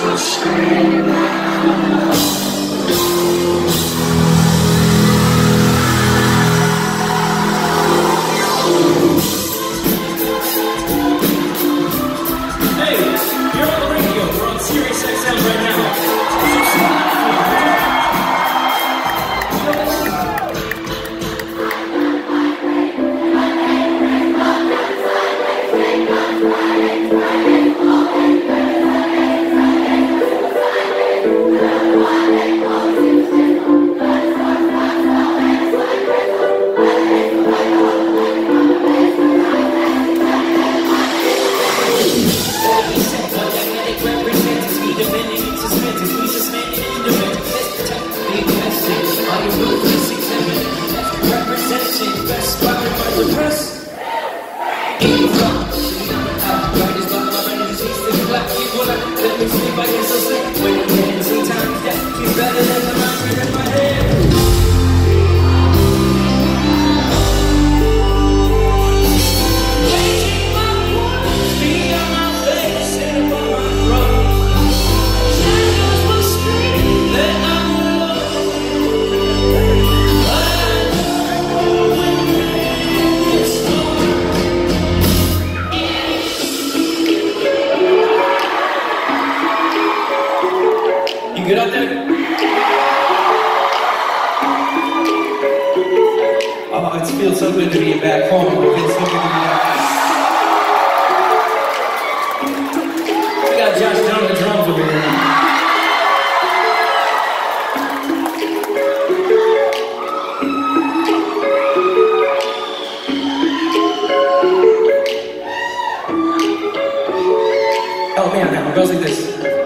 just scream out. Yes. You good out there? Oh, it feels so good to be back home. It feels so good to be back. We got Josh down on the drums over here. Oh man, it goes like this.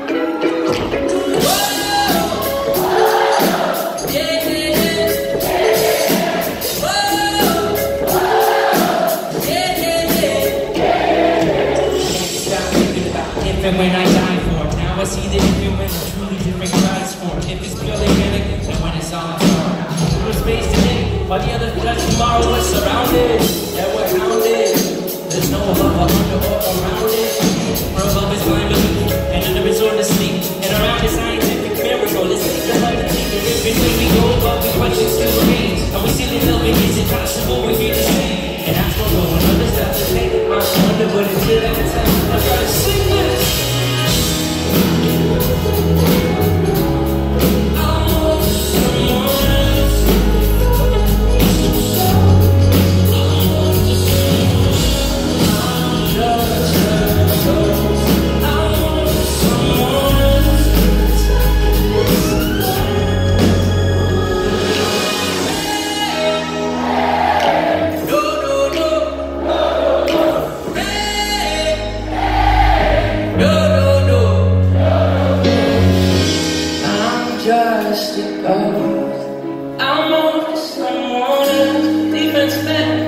And when I die for it. Now I see that human truly do a truly different for it. If it's purely manic, then when it's all dark. We're space today, but the other flesh tomorrow is surrounded. Yeah, we're hounded. There's no above or under or around it. We're above is blind belief, and under is on to sleep. And around is scientific miracle. It's the light of the Between we go but we question still remains. And we see the building is impossible. We feel the I'm on someone else, defense back.